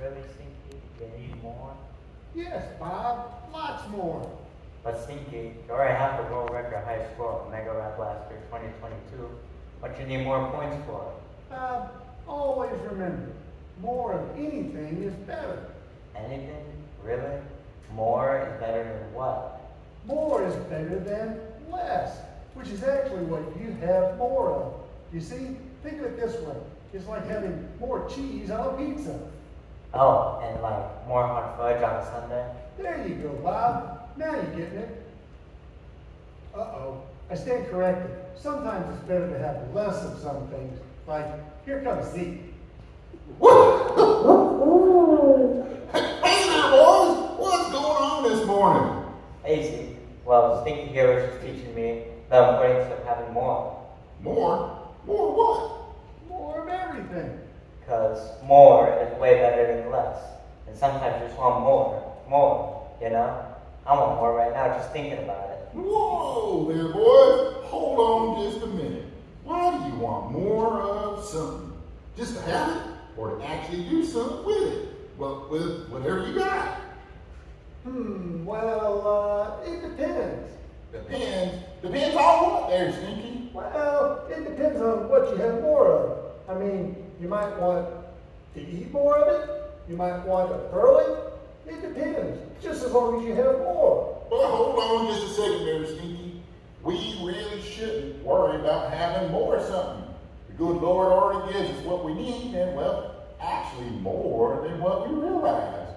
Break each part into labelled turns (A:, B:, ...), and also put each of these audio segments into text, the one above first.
A: Really, Stinky? You need more?
B: Yes, Bob, lots more.
A: But Stinky, you already have the world record high score on Mega Rap Blaster 2022. What you need more points for?
B: Bob, always remember, more of anything is better.
A: Anything? Really? More is better than what?
B: More is better than less, which is actually what you have more of. You see, think of it this way. It's like having more cheese on a pizza.
A: Oh, and like more hot fudge on a sundae?
B: There you go, Bob. Now you're getting it. Uh-oh. I stand corrected. Sometimes it's better to have less of some things. Like, here comes Zeke. Woo!
C: Hey now, boys! What's going on this morning?
A: Hey, Zeke. Well, Stinky here was just teaching me the importance of having more.
C: More? More what?
B: More of everything.
A: Because more is way better than less. And sometimes you just want more, more, you know? I want more right now just thinking about it.
C: Whoa there, boys! Hold on just a minute. Why do you want more of something? Just to have it, or to actually do something with it? Well, with whatever you got.
B: Hmm, well, uh, it depends.
C: Depends. Depends on what there, Stinky.
B: Well, it depends on what you have more of. I mean, you might want to eat more of it. You might want to curl it. It depends. Just as long as you have more.
C: But hold on just a second there, Stinky. We really shouldn't worry about having more of something. The good Lord already gives us what we need, and well, actually more than what we realize.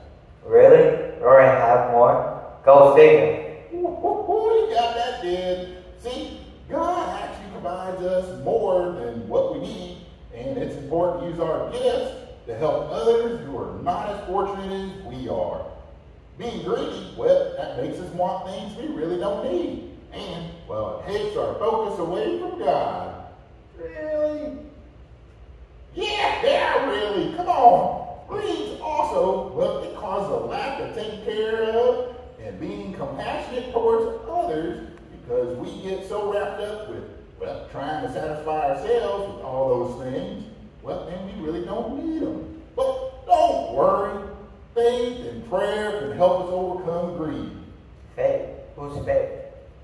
A: Really? You already have more? Go figure.
C: Ooh, you got that, Dad. See, God actually provides us more than what we need, and it's important to use our gifts to help others who are not as fortunate as we are. Being greedy, well, that makes us want things we really don't need. And, well, it takes our focus away from God.
B: Really?
C: Yeah, yeah, really. Come on. Greed also, well, it causes a lack of taking care of and being compassionate towards others because we get so wrapped up with, well, trying to satisfy ourselves with all those things. Well, then we really don't need them. But don't worry. Faith and prayer can help us overcome greed.
A: Faith? Who's Faith?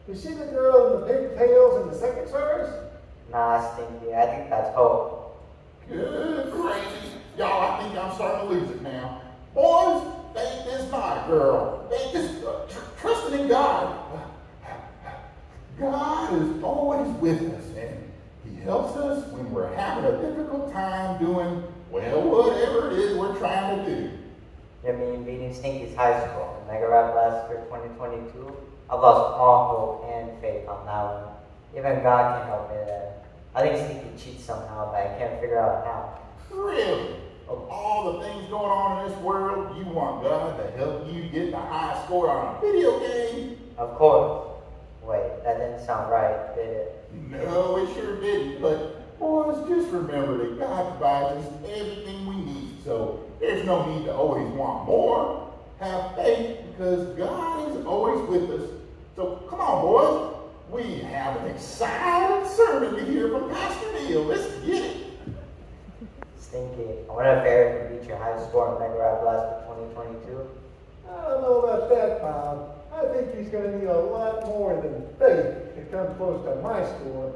B: You see the girl in the pigtails in the second service?
A: Nah, Stinky. I think that's Hope.
C: Good crazy. Y'all, I think I'm starting to lose it now. Boys, faith is not a girl. Faith is uh, tr- trusting in God. God is always with us, and He helps us when we're having a difficult time doing, well, whatever it is we're trying to do.
A: I mean beating Stinky's high score in Mega Rap Blaster 2022? I've lost all hope and faith on that one. Even God can't help me there. I think Stinky cheats somehow, but I can't figure out how.
C: Really? Of all the things going on in this world, you want God to help you get the high score on a video game?
A: Of course. Wait, that didn't sound right, did it?
C: No, it sure didn't. But boys, just remember that God provides us everything we need. So there's no need to always want more. Have faith because God is always with us. So come on, boys. We have an exciting sermon to hear from Pastor Neil. Let's get it.
A: Stinky, I wonder if Eric can beat your high score in Mega Rap Blaster 2022.
B: I don't know about that, Bob. I think he's going to need a lot more than faith to come close to my score.